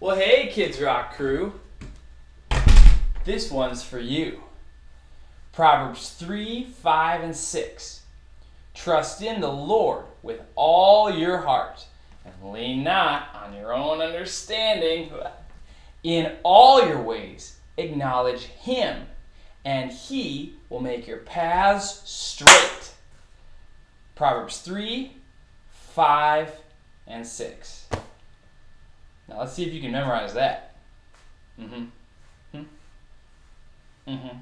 Well, hey, Kids Rock crew. This one's for you. Proverbs 3, 5, and 6. Trust in the Lord with all your heart, and lean not on your own understanding. In all your ways, acknowledge Him, and He will make your paths straight. Proverbs 3, 5, and 6. Now let's see if you can memorize that. Mm-hmm. Hmm? Mm-hmm.